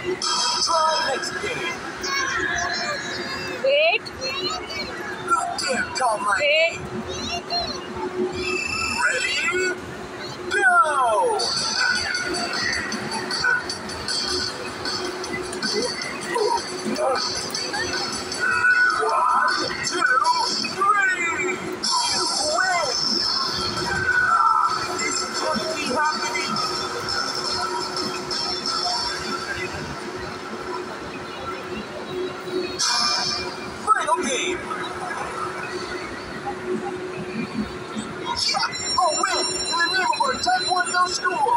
Try next game. Wait. Wait. school.